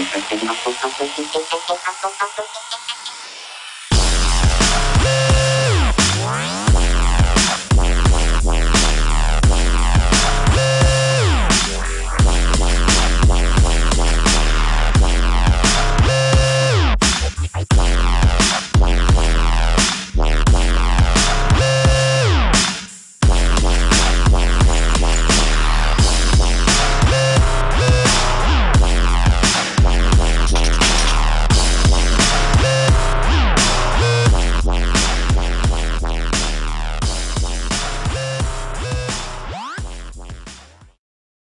ハハハハ